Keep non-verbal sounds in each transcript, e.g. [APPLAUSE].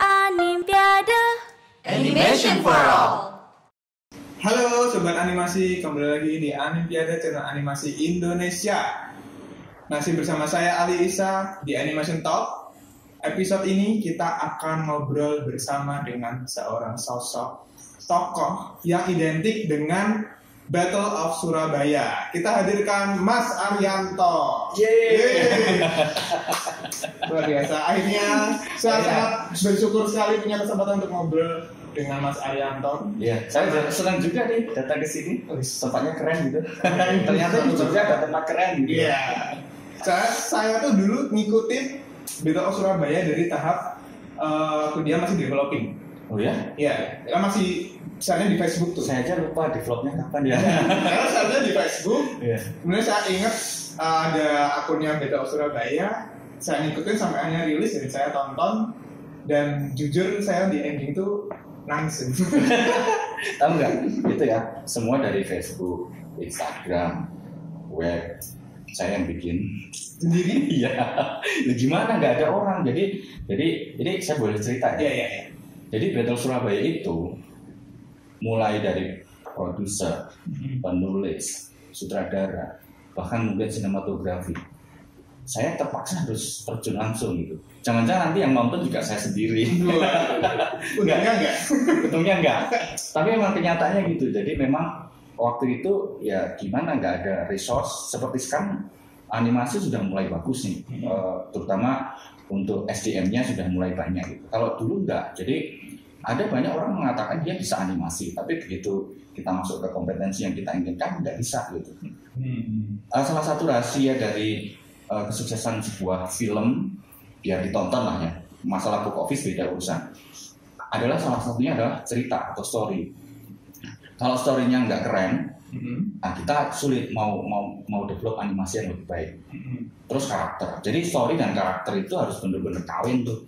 Animpiade Animation for all. Halo sobat animasi, kembali lagi di Animpiade channel animasi Indonesia. Masih bersama saya Ali Isa di Animation Talk. Episode ini kita akan ngobrol bersama dengan seorang sosok tokoh yang identik dengan Battle of Surabaya. Kita hadirkan Mas Arianto. Yeay. Luar biasa. Akhirnya saya sangat bersyukur sekali punya kesempatan untuk ngobrol dengan Mas Arianto. Iya, saya juga senang juga nih datang ke sini. Oh, tempatnya keren gitu. Ternyata di Jogja ada tempat keren gitu. Iya. Saya, saya tuh dulu ngikutin Battle of Surabaya dari tahap uh, dia masih developing. Oh ya? Iya, kan masih misalnya di Facebook tuh. Saya aja lupa developnya kapan ya. [LAUGHS] Karena saya di Facebook, Iya. kemudian saya ingat uh, ada akunnya of Surabaya, saya ngikutin sampai akhirnya rilis dan saya tonton dan jujur saya di ending tuh nangis. [LAUGHS] Tahu nggak? Itu ya, semua dari Facebook, Instagram, web. Saya yang bikin. Sendiri? [LAUGHS] Iya. Gimana? Nggak ada orang. Jadi, jadi, jadi saya boleh cerita Iya ya. iya. Jadi Battle Surabaya itu mulai dari produser, penulis, sutradara, bahkan mungkin sinematografi. Saya terpaksa harus terjun langsung gitu. Jangan-jangan nanti yang nonton juga saya sendiri. Untungnya enggak. Untungnya enggak. Tapi memang kenyataannya gitu. Jadi memang waktu itu ya gimana nggak ada resource seperti sekarang animasi sudah mulai bagus nih. Eh, terutama untuk SDM-nya sudah mulai banyak gitu. Kalau dulu enggak. Jadi ada banyak orang mengatakan dia bisa animasi, tapi begitu kita masuk ke kompetensi yang kita inginkan nggak bisa gitu. Hmm. Uh, salah satu rahasia dari uh, kesuksesan sebuah film biar ditonton lah ya masalah box office beda urusan adalah salah satunya adalah cerita atau story kalau storynya nggak keren Hmm. nah kita sulit mau mau mau develop animasi yang lebih baik Hmm. terus karakter jadi story dan karakter itu harus benar-benar kawin tuh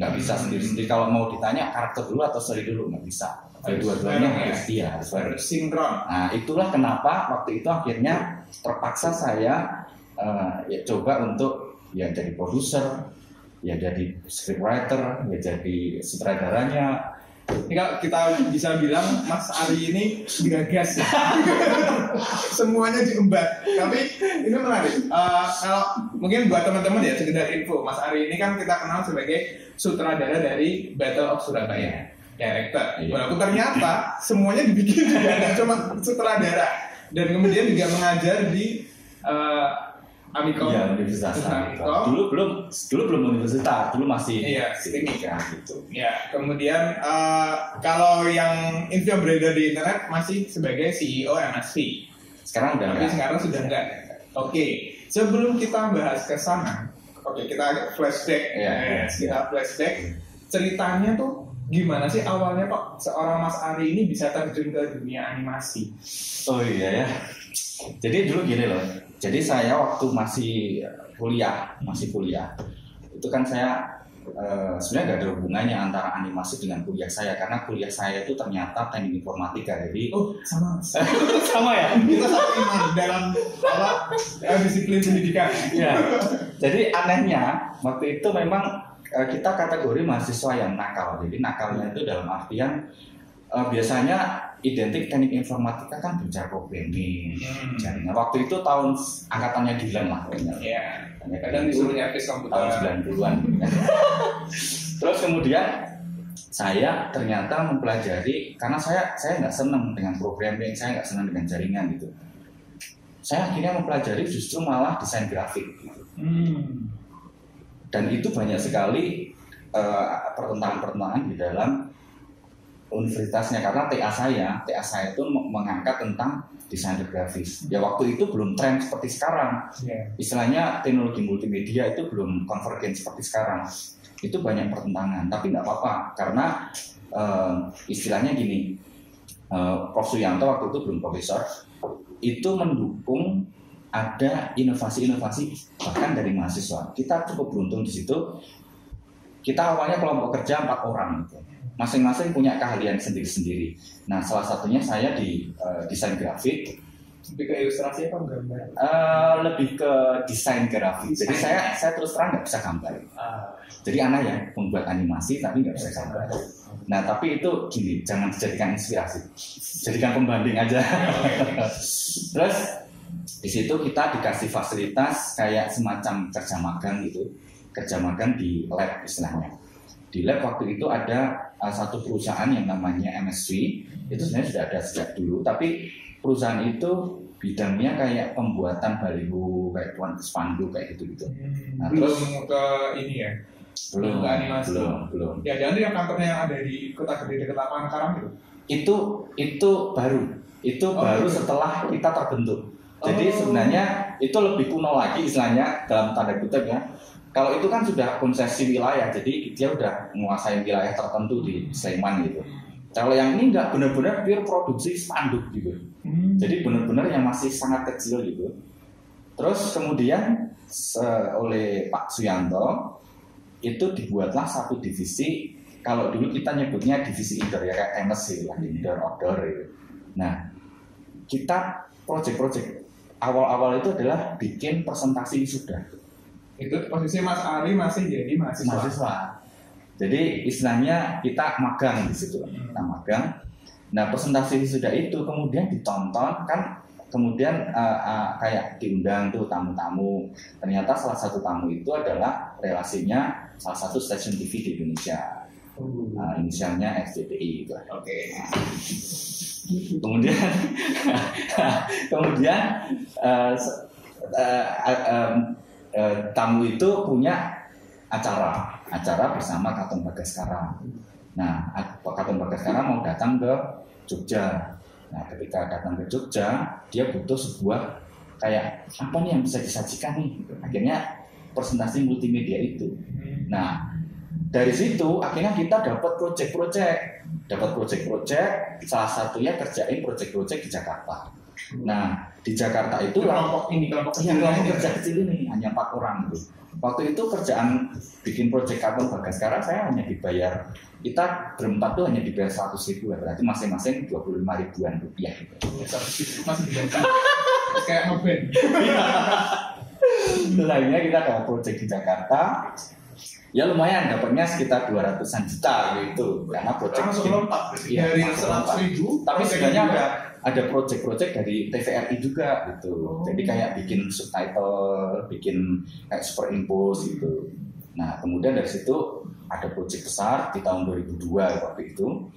nggak bisa sendiri-sendiri kalau mau ditanya karakter dulu atau story dulu nggak bisa Harus dua-duanya ya? harus dia harus bareng. Harus sinkron. Nah, itulah kenapa waktu itu akhirnya terpaksa saya eh, ya coba untuk ya jadi produser, ya jadi scriptwriter, ya jadi sutradaranya. Ini kalau kita bisa bilang Mas Ari ini gagas ya. [LAUGHS] Semuanya diembat. Tapi ini menarik. Eh, kalau mungkin buat teman-teman ya sekedar info, Mas Ari ini kan kita kenal sebagai sutradara dari Battle of Surabaya, director. Iya. Walaupun ternyata semuanya dibikin juga cuma sutradara dan kemudian juga mengajar di eh, Amikom. Iya, universitas. Amikom. Dulu belum dulu belum universitas, dulu masih Iya, akademika gitu. Ya, kemudian eh, kalau yang info beredar di internet masih sebagai CEO MSV. Sekarang udah Tapi enggak. sekarang sudah enggak. Oke, sebelum kita bahas ke sana, oke kita agak flashback. Iya, Eh, iya, kita flashback. Ceritanya tuh gimana sih awalnya kok seorang Mas Ari ini bisa terjun ke dunia animasi? Oh iya ya. Jadi dulu gini loh. Jadi saya waktu masih kuliah, masih kuliah, itu kan saya eh, sebenarnya nggak ada hubungannya antara animasi dengan kuliah saya karena kuliah saya itu ternyata teknik informatika jadi Oh, sama. [LAUGHS] sama ya. kita satu iman dalam apa eh, disiplin pendidikan. Ya. Jadi anehnya waktu itu memang eh, kita kategori mahasiswa yang nakal. Jadi nakalnya itu dalam artian eh, biasanya identik teknik informatika kan belajar programming, Hmm. jaringan. Waktu itu tahun angkatannya Dylan lah. Iya. Hanya Kadang disuruh nyapis komputer. tahun 90-an. [LAUGHS] Terus kemudian saya ternyata mempelajari karena saya saya nggak senang dengan programming, saya nggak senang dengan jaringan gitu. Saya akhirnya mempelajari justru malah desain grafik. gitu. Hmm. Dan itu banyak sekali eh, pertentangan-pertentangan di dalam universitasnya karena TA saya, TA saya itu mengangkat tentang desain grafis. Ya waktu itu belum tren seperti sekarang Iya. istilahnya teknologi multimedia itu belum konvergen seperti sekarang itu banyak pertentangan tapi nggak apa-apa karena eh, istilahnya gini eh, Prof Suyanto waktu itu belum profesor itu mendukung ada inovasi-inovasi bahkan dari mahasiswa kita cukup beruntung di situ kita awalnya kelompok kerja empat orang gitu masing-masing punya keahlian sendiri-sendiri nah salah satunya saya di eh, desain grafik Lebih ke ilustrasi apa gambar? Eh, lebih ke desain grafis. Jadi saya saya terus terang nggak bisa gambar. Ah, Jadi aneh ya membuat animasi tapi nggak bisa gambar. Nah tapi itu gini, jangan dijadikan inspirasi, jadikan pembanding aja. [LAUGHS] Terus di situ kita dikasih fasilitas kayak semacam kerja magang gitu, kerja magang di lab istilahnya. Di lab waktu itu ada uh, satu perusahaan yang namanya MSV, itu sebenarnya sudah ada sejak dulu, tapi perusahaan itu bidangnya kayak pembuatan baliho, kayak tuan spanduk kayak gitu gitu. Nah, belum terus- ke ini ya. Belum, Ke animasi. belum, belum. Ya jangan yang kantornya yang ada di kota gede dekat lapangan Karang gitu. itu itu baru itu Oh, baru gitu. setelah kita terbentuk jadi Oh. sebenarnya itu lebih kuno lagi istilahnya dalam tanda kutip ya kalau itu kan sudah konsesi wilayah jadi dia udah menguasai wilayah tertentu di Sleman gitu. Kalau yang ini nggak benar-benar pure produksi spanduk gitu. Hmm. jadi benar-benar yang masih sangat kecil gitu. Terus kemudian oleh Pak Suyanto itu dibuatlah satu divisi. Kalau dulu kita nyebutnya divisi indoor ya kayak tenis gitu lah indoor outdoor gitu. Nah kita project-project awal-awal itu adalah bikin presentasi wisuda itu posisi Mas Ali masih jadi mahasiswa. mahasiswa. Jadi istilahnya kita magang di situ, kita magang. Nah presentasi wisuda itu kemudian ditonton kan kemudian eh, eh, kayak diundang tuh tamu-tamu. Ternyata salah satu tamu itu adalah relasinya salah satu stasiun TV di Indonesia. Nah, inisialnya SCTI itu. Oke. Kemudian [LAUGHS] kemudian se- eh, eh, em, eh, tamu itu punya acara acara bersama Katon Bagaskara. Nah, Katon Bagaskara mau datang ke Jogja. Nah, ketika datang ke Jogja, dia butuh sebuah kayak apa nih yang bisa disajikan nih. Akhirnya presentasi multimedia itu. Nah, dari situ akhirnya kita dapat project-project, dapat project-project. Salah satunya kerjain project-project di Jakarta. Nah, di Jakarta itu lah kelompok ini kelompok yang kelompok kerja kecil ini hanya empat orang gitu. Waktu itu kerjaan bikin project karton Bagaskara saya hanya dibayar kita berempat tuh hanya dibayar seratus ribu ya, berarti masing-masing dua puluh lima ribuan rupiah gitu. masih diganti. [LAUGHS] Kayak ngeband. Akhirnya kita dapat project di Jakarta, ya lumayan dapatnya sekitar 200-an juta gitu karena Langsung bikin- lompat Iya, dari langsung seratus lompat. ribu. tapi sebenarnya ada ada project-project dari TVRI juga gitu. Oh. jadi kayak bikin subtitle bikin kayak superimpose gitu. Nah kemudian dari situ ada project besar di tahun 2002 waktu itu.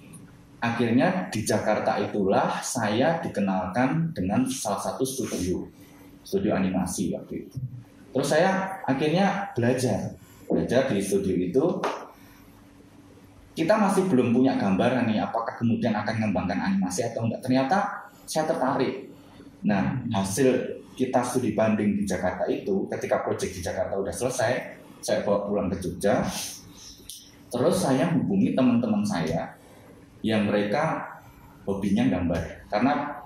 Akhirnya di Jakarta itulah saya dikenalkan dengan salah satu studio studio animasi waktu itu. Terus saya akhirnya belajar. Belajar di studio itu kita masih belum punya gambaran nih apakah kemudian akan mengembangkan animasi atau enggak. Ternyata saya tertarik. Nah hasil kita studi banding di Jakarta itu ketika proyek di Jakarta udah selesai saya bawa pulang ke Jogja. Terus saya hubungi teman-teman saya yang mereka hobinya gambar. Karena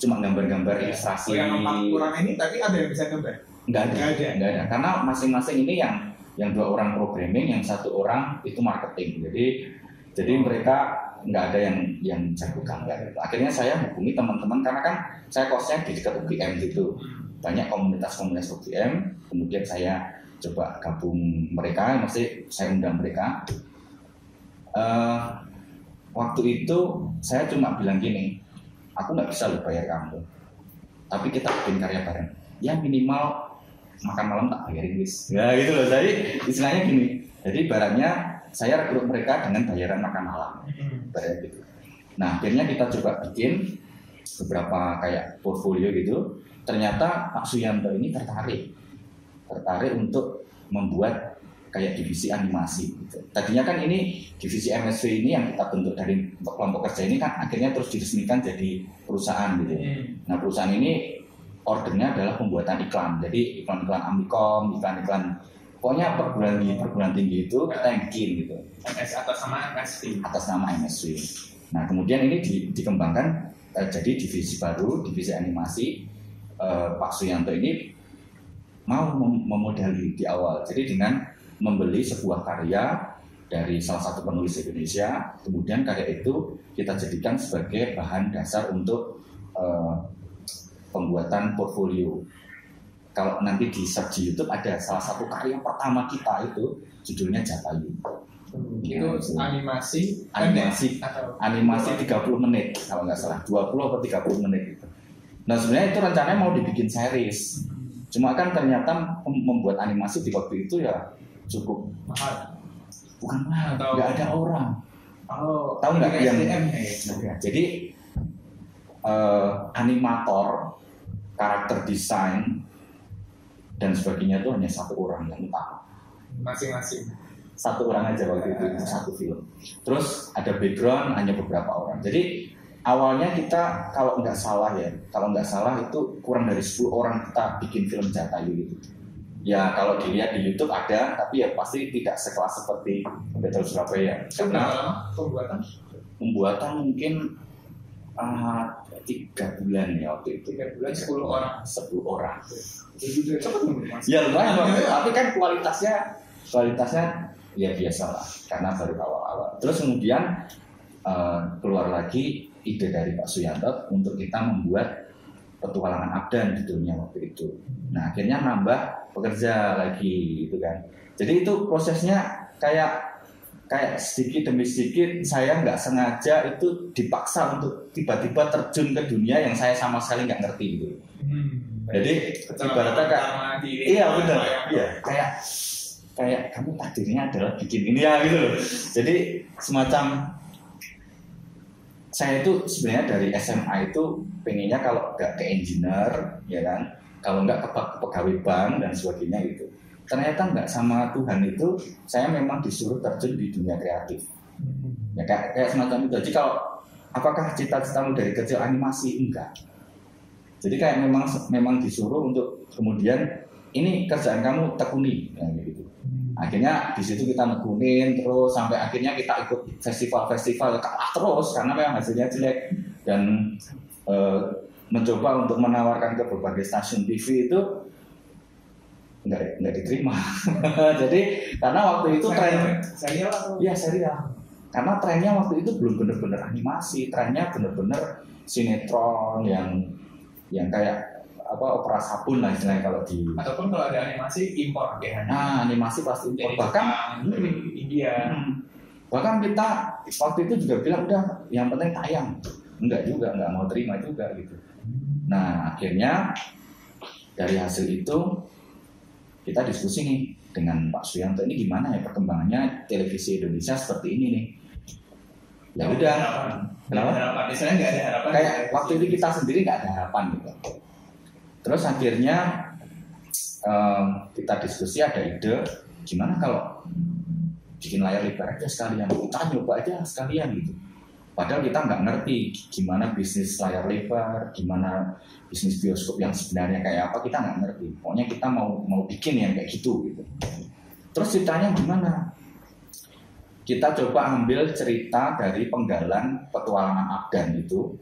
cuma gambar-gambar Oh, ilustrasi. Yang empat kurang ini tapi ada yang bisa ngeband. nggak ada. Nggak ada. ada. Karena masing-masing ini yang yang dua orang programming yang satu orang itu marketing. Jadi jadi Oh. mereka nggak ada yang yang jago gambar. Akhirnya saya hubungi teman-teman karena kan saya kosnya di dekat UGM gitu. Banyak komunitas-komunitas UGM kemudian saya coba gabung mereka mesti saya undang mereka. Eh, waktu itu saya cuma bilang gini aku nggak bisa loh bayar kamu tapi kita bikin karya bareng. Ya minimal makan malam tak bayarin wis ya gitu loh. Jadi istilahnya gini. Jadi ibaratnya saya rekrut mereka dengan bayaran makan malam. Ibaratnya gitu. Nah akhirnya kita coba bikin beberapa kayak portfolio gitu. Ternyata Pak Suyanto ini tertarik. Tertarik untuk membuat kayak divisi animasi gitu. tadinya kan ini divisi MSV ini yang kita bentuk dari kelompok kerja ini kan akhirnya terus diresmikan jadi perusahaan gitu. Nah perusahaan ini ordernya adalah pembuatan iklan. Jadi iklan-iklan Amikom, iklan-iklan pokoknya perguruan tinggi, perguruan tinggi itu kita yang bikin gitu MS atas nama MST. atas nama MSW. Nah kemudian ini di- dikembangkan eh, jadi divisi baru, divisi animasi. Eh, Pak Suyanto ini mau mem- memodali di awal. Jadi dengan membeli sebuah karya dari salah satu penulis Indonesia, kemudian karya itu kita jadikan sebagai bahan dasar untuk eh, pembuatan portfolio. Kalau nanti di search di YouTube ada salah satu karya pertama kita itu judulnya Jatayu. itu animasi Animasi. atau Animasi 30 menit kalau nggak salah, 20 atau 30 menit gitu. Nah sebenarnya itu rencananya mau dibikin series. Cuma kan ternyata mem- membuat animasi di waktu itu ya cukup mahal bukan mahal, nggak ada orang. oh Tahu nggak yang- SDM ya Jadi eh, animator, karakter desain dan sebagainya itu hanya satu orang yang utama. masing-masing Satu orang aja waktu itu itu satu film. Terus ada background hanya beberapa orang. Jadi awalnya kita kalau nggak salah ya, kalau nggak salah itu kurang dari 10 orang kita bikin film Jatayu gitu. Ya kalau dilihat di YouTube ada, tapi ya pasti tidak sekelas seperti Battle Surabaya. itu Karena pembuatan pembuatan mungkin ah, tiga bulan ya waktu itu. Tiga bulan sepuluh orang. 10 orang. Itu dong mas. Ya lumayan Bang. tapi kan kualitasnya kualitasnya ya biasa lah karena baru awal-awal. Terus kemudian eh, keluar lagi ide dari Pak Suyanto untuk kita membuat petualangan Abdan judulnya waktu itu. Nah akhirnya nambah pekerja lagi gitu kan. Jadi itu prosesnya kayak kayak sedikit demi sedikit saya nggak sengaja itu dipaksa untuk tiba-tiba terjun ke dunia yang saya sama sekali nggak ngerti gitu hmm. Jadi, ibaratnya kayak- Iya benar. Iya kayak kayak kamu takdirnya adalah bikin ini ya gitu loh. Jadi semacam saya itu sebenarnya dari SMA itu pengennya kalau nggak ke engineer ya kan, kalau nggak ke, ke pegawai bank dan sebagainya gitu. Ternyata nggak sama Tuhan itu saya memang disuruh terjun di dunia kreatif. Ya kayak, kayak semacam itu. Jadi kalau apakah cita-citamu dari kecil animasi enggak? Jadi kayak memang memang disuruh untuk kemudian ini kerjaan kamu tekuni ya, gitu. Akhirnya di situ kita nekunin terus sampai akhirnya kita ikut festival-festival kalah terus karena memang hasilnya jelek dan eh, mencoba untuk menawarkan ke berbagai stasiun TV itu nggak nggak diterima. [LAUGHS] Jadi karena waktu itu tren serial atau Iya serial. Karena trennya waktu itu belum bener-bener animasi, trennya bener-bener sinetron yang yang kayak apa opera sabun lah istilahnya kalau di ataupun kalau ada animasi impor ya nah animasi pasti impor. dari bahkan Jepang, dari India hmm, bahkan kita waktu itu juga bilang udah yang penting tayang enggak juga enggak mau terima juga gitu nah akhirnya dari hasil itu kita diskusi nih dengan Pak Suyanto ini gimana ya perkembangannya televisi Indonesia seperti ini nih ya udah Kenapa? harapan misalnya nggak ada harapan kayak waktu itu kita sendiri nggak ada harapan gitu. Terus akhirnya em, kita diskusi ada ide gimana kalau bikin layar lebar aja sekalian kita nyoba aja sekalian gitu. Padahal kita nggak ngerti gimana bisnis layar lebar, gimana bisnis bioskop yang sebenarnya kayak apa kita nggak ngerti. Pokoknya kita mau mau bikin yang kayak gitu gitu. Terus ceritanya gimana? Kita coba ambil cerita dari penggalan petualangan Abdan itu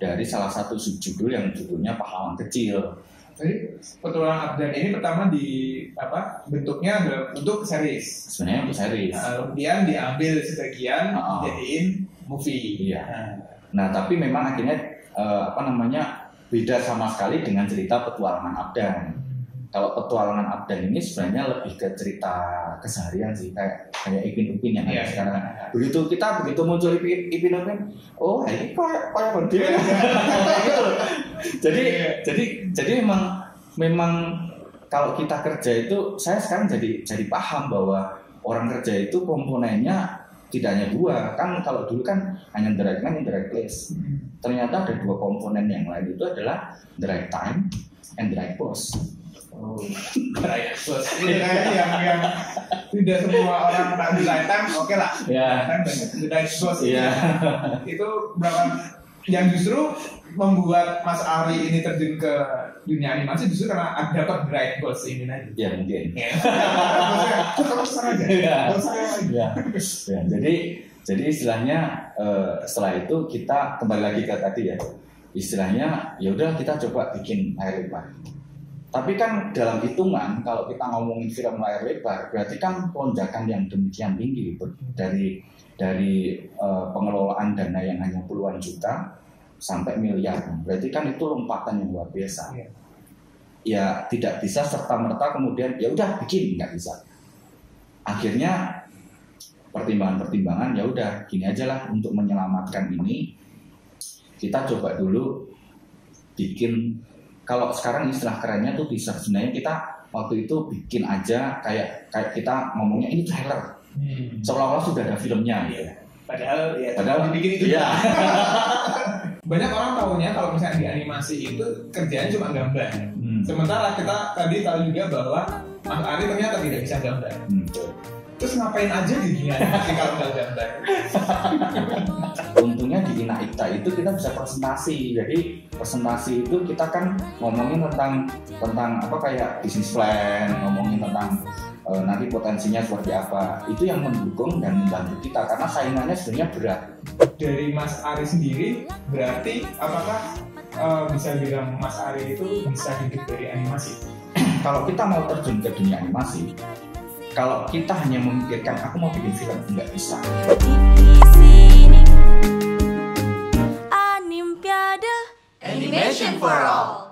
dari salah satu subjudul yang judulnya Pahlawan Kecil. jadi petualangan Abdan ini pertama di apa bentuknya adalah bentuk series Sebenarnya untuk series. Kemudian diambil sebagian Ah. dijadiin movie Iya. Nah, Nah, tapi memang akhirnya eh, apa namanya beda sama sekali dengan cerita petualangan Abdan. Kalau petualangan Abdan ini sebenarnya lebih ke cerita keseharian sih kayak kayak Ipin Upin yang ada Iya, sekarang. iya. Begitu kita begitu muncul Ipin Ipin Upin, oh ini kayak kayak berdiri. [LAUGHS] Kayak gitu. Jadi Iya. jadi jadi memang memang kalau kita kerja itu saya sekarang jadi jadi paham bahwa orang kerja itu komponennya tidak hanya dua kan kalau dulu kan hanya direct man direct place ternyata ada dua komponen yang lain itu adalah direct time and direct boss Oh, right. Bos, ini kayak yang yang tidak semua orang tak di time, oke lah. ya. The Right Boss ini Iya. itu berapa yang justru membuat Mas Ari ini terjun ke dunia animasi justru karena ada dapat The Right Boss ini tadi. ya mungkin [LAUGHS] Ya. Terus aja. Iya. Terus aja. ya, ya jadi jadi istilahnya eh, setelah itu kita kembali lagi ke tadi ya istilahnya ya udah kita coba bikin layar lebar tapi kan dalam hitungan kalau kita ngomongin film layar lebar berarti kan lonjakan yang demikian tinggi dari dari eh, pengelolaan dana yang hanya puluhan juta sampai miliar. Berarti kan itu lompatan yang luar biasa. Iya. Ya tidak bisa serta merta kemudian ya udah bikin nggak bisa. Akhirnya pertimbangan-pertimbangan ya udah gini aja lah untuk menyelamatkan ini kita coba dulu bikin kalau sekarang istilah kerennya tuh bisa sebenarnya kita waktu itu bikin aja kayak kayak kita ngomongnya ini trailer Hmm. seolah-olah sudah ada filmnya gitu. Padahal ya Padahal dibikin itu. Iya. [LAUGHS] Banyak orang tahunya kalau misalnya di animasi itu kerjanya cuma gambar. Hmm. Sementara kita tadi tahu juga bahwa Mas Ari ternyata tidak bisa gambar. Hmm. Terus ngapain aja di dunia animasi kalau nggak gambar? [LAUGHS] Ina Ita itu kita bisa presentasi. Jadi presentasi itu kita kan ngomongin tentang tentang apa kayak bisnis plan ngomongin tentang eh, nanti potensinya seperti apa. Itu yang mendukung dan membantu kita karena saingannya sebenarnya berat. Dari Mas Ari sendiri berarti apakah eh, bisa bilang Mas Ari itu bisa hidup dari animasi? [CLEARS THROAT] kalau kita mau terjun ke dunia animasi kalau kita hanya memikirkan aku mau bikin film nggak bisa di sini Animpiade Animation for all.